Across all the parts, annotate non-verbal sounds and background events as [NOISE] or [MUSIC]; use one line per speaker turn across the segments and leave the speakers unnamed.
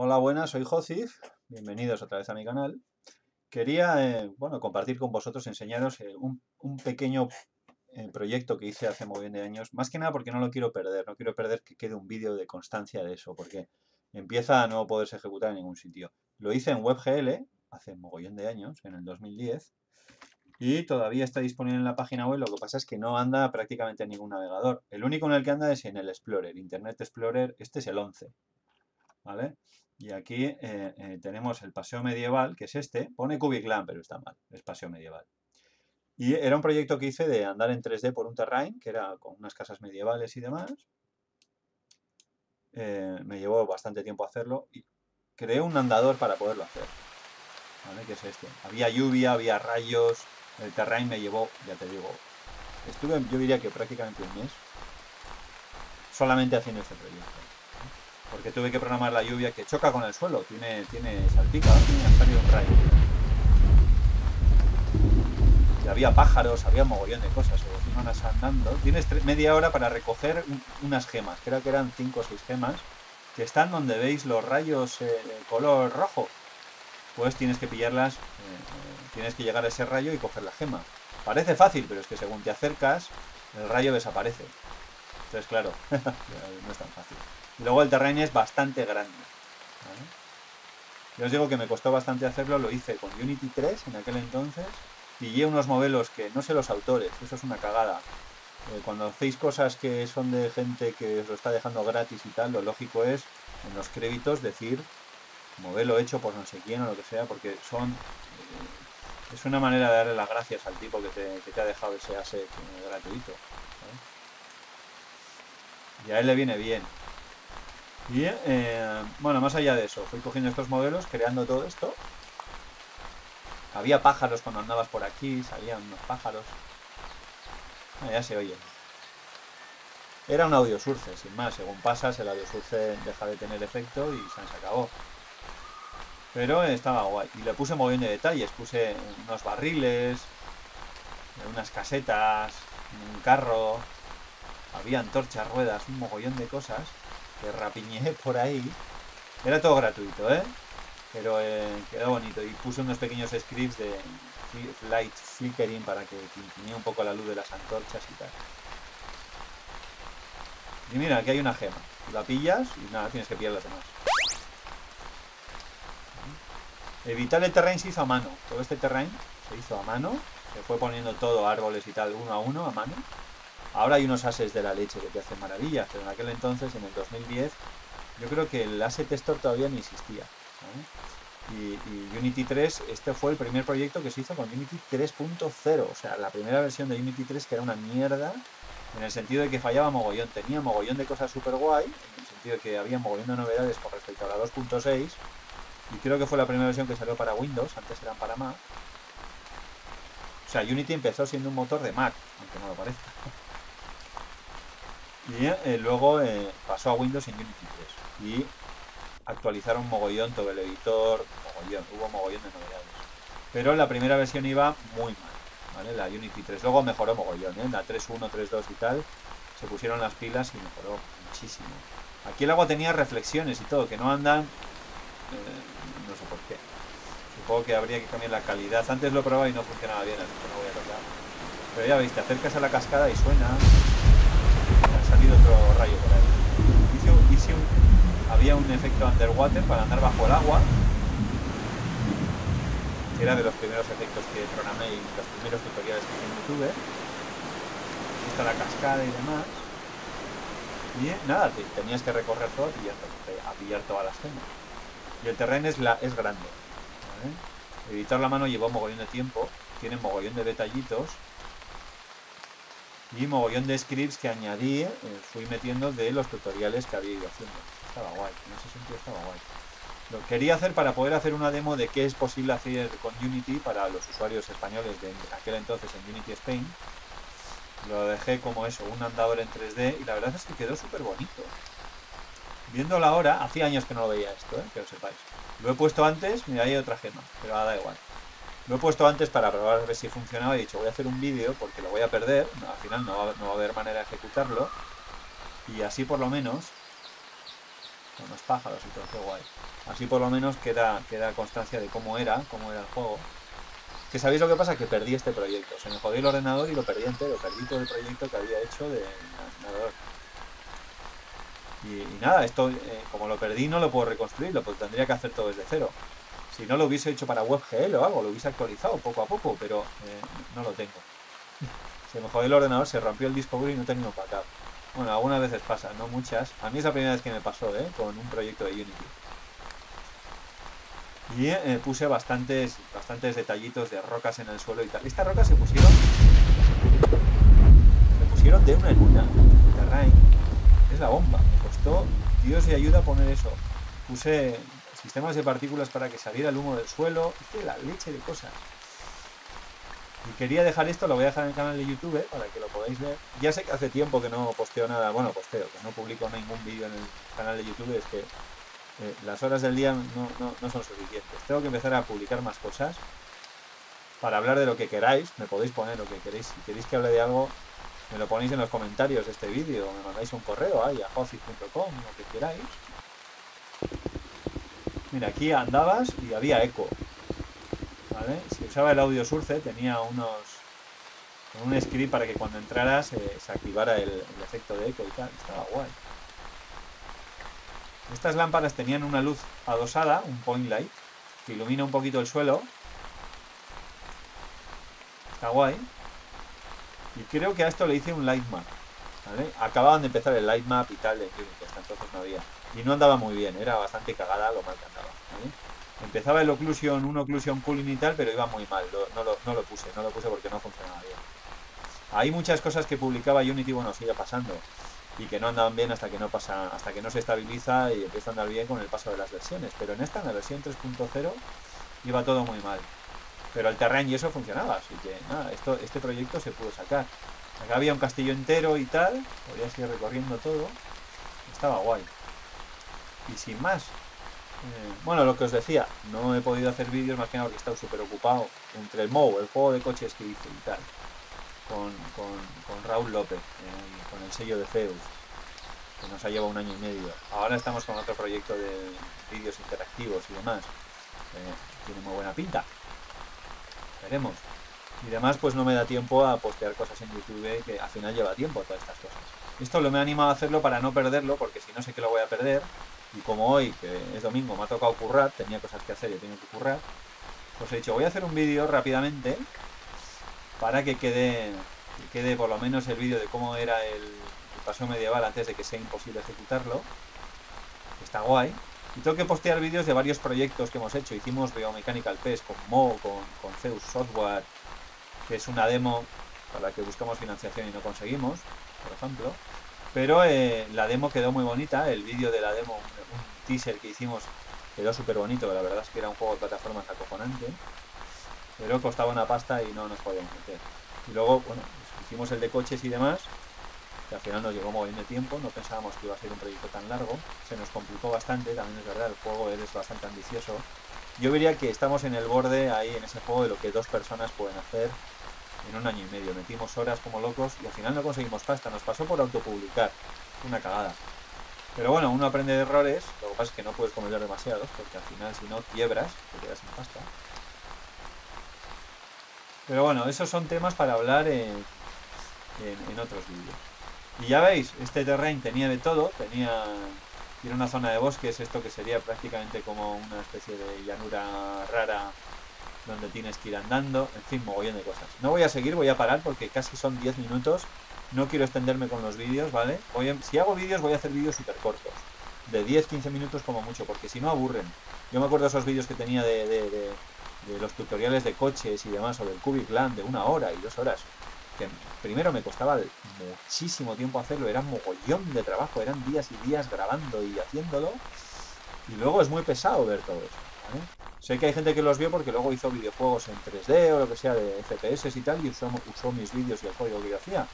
Hola, buenas, soy Josif. Bienvenidos otra vez a mi canal. Quería, eh, bueno, compartir con vosotros, enseñaros eh, un, pequeño eh, proyecto que hice hace muy bien de años. Más que nada porque no lo quiero perder. No quiero perder que quede un vídeo de constancia de eso, porque empieza a no poderse ejecutar en ningún sitio. Lo hice en WebGL hace mogollón de años, en el 2010. Y todavía está disponible en la página web, lo que pasa es que no anda prácticamente en ningún navegador. El único en el que anda es en el Explorer, Internet Explorer, este es el 11. ¿Vale? Y aquí eh, eh, tenemos el paseo medieval, que es este. Pone Cubiclan, pero está mal, es paseo medieval. Y era un proyecto que hice de andar en 3D por un terrain, que era con unas casas medievales y demás. Eh, me llevó bastante tiempo hacerlo y creé un andador para poderlo hacer. Es este. Había lluvia, había rayos, el terrain me llevó, ya te digo, estuve yo diría que prácticamente un mes solamente haciendo este proyecto. Porque tuve que programar la lluvia que choca con el suelo, tiene, tiene salpica, tiene ha salido un rayo. Y había pájaros, había mogollón de cosas, o iban andando. Tienes media hora para recoger unas gemas, creo que eran 5 o 6 gemas, que están donde veis los rayos eh, color rojo. Pues tienes que pillarlas, eh, tienes que llegar a ese rayo y coger la gema. Parece fácil, pero es que según te acercas, el rayo desaparece. Entonces, claro, [LAUGHS] no es tan fácil. Luego el terreno es bastante grande. Yo os digo que me costó bastante hacerlo, lo hice con Unity 3 en aquel entonces. Pillé unos modelos que no sé los autores, eso es una cagada. Eh, cuando hacéis cosas que son de gente que os lo está dejando gratis y tal, lo lógico es en los créditos decir modelo hecho por no sé quién o lo que sea, porque son eh, es una manera de darle las gracias al tipo que te, ha dejado ese asset gratuito. Y a él le viene bien. Y eh, bueno, más allá de eso, fui cogiendo estos modelos, creando todo esto. Había pájaros cuando andabas por aquí, salían unos pájaros. Ah, ya se oye. Era un audio surce, sin más. Según pasas, el audio surce deja de tener efecto y se acabó. Pero estaba guay. Y le puse muy bien de detalles. Puse unos barriles, unas casetas, un carro. Había antorchas, ruedas, un mogollón de cosas que rapiñé [LAUGHS] por ahí. Era todo gratuito, ¿eh? Pero eh, quedó bonito. Y puse unos pequeños scripts de light flickering para que tintinee un poco la luz de las antorchas y tal. Y mira, aquí hay una gema. La pillas y nada, tienes que pillar las demás. Evitar el terreno se hizo a mano. Todo este terreno se hizo a mano. Se fue poniendo todo, árboles y tal, uno a uno, a mano. Ahora hay unos ases de la leche que te hacen maravillas, pero en aquel entonces, en el 2010, yo creo que el asset store todavía no existía. Y, Unity 3, este fue el primer proyecto que se hizo con Unity 3.0, o sea, la primera versión de Unity 3 que era una mierda, en el sentido de que fallaba mogollón, tenía mogollón de cosas super guay, en el sentido de que había mogollón de novedades con respecto a la 2.6, y creo que fue la primera versión que salió para Windows, antes eran para Mac. O sea, Unity empezó siendo un motor de Mac, aunque no lo parezca. Y eh, luego eh, pasó a Windows en Unity 3. Y actualizaron mogollón todo el editor, mogollón, hubo mogollón de novedades. Pero la primera versión iba muy mal, ¿vale? La Unity 3. Luego mejoró mogollón, ¿eh? La 3.1, 3.2 y tal. Se pusieron las pilas y mejoró muchísimo. Aquí el agua tenía reflexiones y todo, que no andan... Eh, no sé por qué. Supongo que habría que cambiar la calidad. Antes lo probaba y no funcionaba bien, así que no voy a tocar. Pero ya veis, te acercas a la cascada y suena salido otro rayo por ahí. Hice, había un efecto underwater para andar bajo el agua, era de los primeros efectos que programé y los primeros tutoriales que hice en YouTube. Está la cascada y demás. Y nada, tenías que recorrer todo y a pillar todas las gemas. Y el terreno es, la, es grande. Editar la mano llevó mogollón de tiempo, tiene mogollón de detallitos y mogollón de scripts que añadí, eh, fui metiendo de los tutoriales que había ido haciendo. Estaba guay, en ese sentido estaba guay. Lo quería hacer para poder hacer una demo de qué es posible hacer con Unity para los usuarios españoles de aquel entonces en Unity Spain. Lo dejé como eso, un andador en 3D y la verdad es que quedó súper bonito. Viéndolo ahora, hacía años que no lo veía esto, ¿eh? que lo sepáis. Lo he puesto antes, mira, hay otra gema, pero da igual. Lo he puesto antes para probar a ver si funcionaba. He dicho, voy a hacer un vídeo porque lo voy a perder. al final no va, a haber manera de ejecutarlo. Y así por lo menos con los pájaros y todo, qué guay. Así por lo menos queda, queda constancia de cómo era, cómo era el juego. Que sabéis lo que pasa, que perdí este proyecto. Se me jodió el ordenador y lo perdí entero. Perdí todo el proyecto que había hecho de nadador. Y, nada, esto eh, como lo perdí no lo puedo reconstruir, lo pues tendría que hacer todo desde cero. Si no lo hubiese hecho para WebGL o algo, lo hubiese actualizado poco a poco, pero eh, no lo tengo. [LAUGHS] Se me jodió el ordenador, se rompió el disco duro y no tengo backup. Bueno, algunas veces pasa, no muchas. A mí es la primera vez que me pasó, ¿eh? Con un proyecto de Unity. Y eh, puse bastantes, bastantes detallitos de rocas en el suelo y tal. Estas rocas se pusieron... Se pusieron de una en una. Es la bomba. Me costó Dios y ayuda a poner eso. Puse sistemas de partículas para que saliera el humo del suelo. Hice la leche de cosas. Y quería dejar esto, lo voy a dejar en el canal de YouTube ¿eh? para que lo podáis ver. Ya sé que hace tiempo que no posteo nada, bueno, posteo, que no publico ningún vídeo en el canal de YouTube, es que eh, las horas del día no, son suficientes. Tengo que empezar a publicar más cosas para hablar de lo que queráis. Me podéis poner lo que queréis. Si queréis que hable de algo, me lo ponéis en los comentarios de este vídeo. Me mandáis un correo ahí a lo que queráis. Mira, aquí andabas y había eco. Si usaba el audio Surce tenía unos un script para que cuando entraras eh, se activara el, el, efecto de eco y tal. Estaba guay. Estas lámparas tenían una luz adosada, un point light, que ilumina un poquito el suelo. Está guay. Y creo que a esto le hice un light map. Acababan de empezar el light map y tal de hasta entonces no había. Y no andaba muy bien, era bastante cagada lo mal que andaba. Empezaba el occlusion, un occlusion cooling y tal, pero iba muy mal. no, lo, no, lo, puse, no lo puse porque no funcionaba bien. Hay muchas cosas que publicaba Unity, bueno, sigue pasando y que no andaban bien hasta que no pasa, hasta que no se estabiliza y empieza a andar bien con el paso de las versiones. Pero en esta, en la versión 3.0, iba todo muy mal. Pero el terreno y eso funcionaba, así que nada, esto, este proyecto se pudo sacar. Acá había un castillo entero y tal, podía seguir recorriendo todo. Estaba guay. Y sin más. Eh, bueno, lo que os decía, no he podido hacer vídeos más que nada porque he estado súper ocupado entre el MOU, el juego de coches que hice y tal con, con, Raúl López, eh, con el sello de Zeus, que nos ha llevado un año y medio. Ahora estamos con otro proyecto de vídeos interactivos y demás. Eh, tiene muy buena pinta. Veremos. Y demás, pues no me da tiempo a postear cosas en YouTube, que al final lleva tiempo todas estas cosas. Esto lo me ha animado a hacerlo para no perderlo, porque si no sé que lo voy a perder. Y como hoy, que es domingo, me ha tocado currar, tenía cosas que hacer y tengo que currar, pues he dicho, voy a hacer un vídeo rápidamente para que quede, quede por lo menos el vídeo de cómo era el, paseo medieval antes de que sea imposible ejecutarlo. Está guay. Y tengo que postear vídeos de varios proyectos que hemos hecho. Hicimos Biomechanical PES con Mo, con Zeus Software, que es una demo para la que buscamos financiación y no conseguimos, por ejemplo. Pero eh, la demo quedó muy bonita, el vídeo de la demo, un, teaser que hicimos quedó súper bonito, la verdad es que era un juego de plataformas acojonante pero costaba una pasta y no nos podíamos meter. Y luego, bueno, pues hicimos el de coches y demás, que al final nos llevó muy bien de tiempo, no pensábamos que iba a ser un proyecto tan largo, se nos complicó bastante, también es verdad, el juego es bastante ambicioso. Yo diría que estamos en el borde ahí en ese juego de lo que dos personas pueden hacer en un año y medio. Metimos horas como locos y al final no conseguimos pasta, nos pasó por autopublicar, una cagada. Pero bueno, uno aprende de errores, lo que pasa es que no puedes cometer demasiados, porque al final si no quiebras, te quedas sin pasta. Pero bueno, esos son temas para hablar en, otros vídeos. Y ya veis, este terreno tenía de todo, tenía tiene una zona de bosques, esto que sería prácticamente como una especie de llanura rara donde tienes que ir andando, en fin, mogollón de cosas. No voy a seguir, voy a parar porque casi son 10 minutos, no quiero extenderme con los vídeos, ¿vale? si hago vídeos voy a hacer vídeos súper cortos, de 10-15 minutos como mucho, porque si no aburren. Yo me acuerdo de esos vídeos que tenía de de los tutoriales de coches y demás, o del Cubic Land de una hora y dos horas, que primero me costaba muchísimo tiempo hacerlo, era mogollón de trabajo, eran días y días grabando y haciéndolo, y luego es muy pesado ver todo eso. Sé que hay gente que los vio porque luego hizo videojuegos en 3D o lo que sea de FPS y tal, y usó, mis vídeos y el código que yo hacía.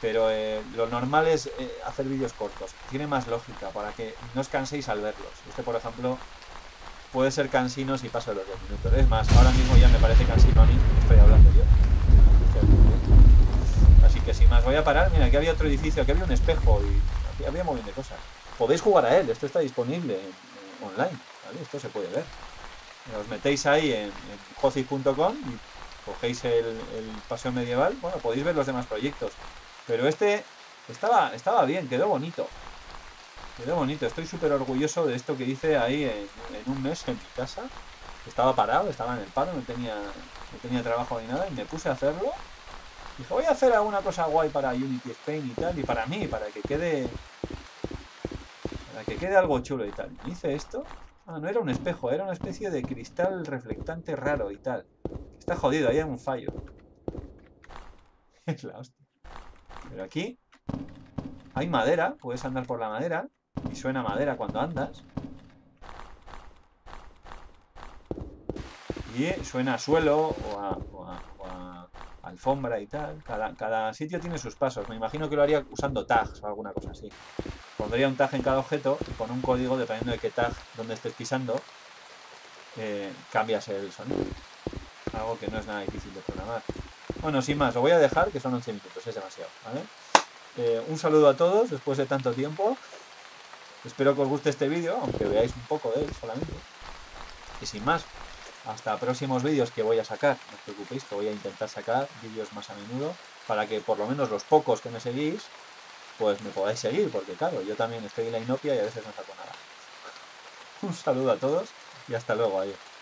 Pero eh, lo normal es eh, hacer vídeos cortos. Tiene más lógica para que no os canséis al verlos. Este, por ejemplo, puede ser cansino si paso los 10 minutos. Es más, ahora mismo ya me parece cansino a mí, estoy hablando yo. Que sin más, voy a parar. Mira, aquí había otro edificio, aquí había un espejo y aquí había un montón de cosas. podéis jugar a él, esto está disponible online, ¿vale? Esto se puede ver. Os metéis ahí en, en y cogéis el, el, paseo medieval, bueno, podéis ver los demás proyectos. Pero este estaba, estaba bien, quedó bonito. Quedó bonito, estoy súper orgulloso de esto que hice ahí en, un mes en mi casa. Estaba parado, estaba en el paro, no tenía, no tenía trabajo ni nada y me puse a hacerlo. Dije, voy a hacer alguna cosa guay para Unity Spain y tal, y para mí, para que quede... Para que quede algo chulo y tal. Hice esto. Ah, no era un espejo, era una especie de cristal reflectante raro y tal. Está jodido, ahí hay un fallo. [LAUGHS] Es la hostia. Pero aquí hay madera, puedes andar por la madera y suena madera cuando andas. Y suena a suelo o a, alfombra y tal. Cada, sitio tiene sus pasos. Me imagino que lo haría usando tags o alguna cosa así. Pondría un tag en cada objeto y con un código, dependiendo de qué tag donde estés pisando, eh, cambias el sonido. Algo que no es nada difícil de programar. Bueno, sin más, lo voy a dejar, que son 11 minutos, es demasiado, eh, un saludo a todos después de tanto tiempo. Espero que os guste este vídeo, aunque veáis un poco de él solamente. Y sin más, hasta próximos vídeos que voy a sacar. No os preocupéis que voy a intentar sacar vídeos más a menudo para que por lo menos los pocos que me seguís, pues me podáis seguir, porque claro, yo también estoy en la inopia y a veces no saco nada. [LAUGHS] Un saludo a todos y hasta luego, adiós.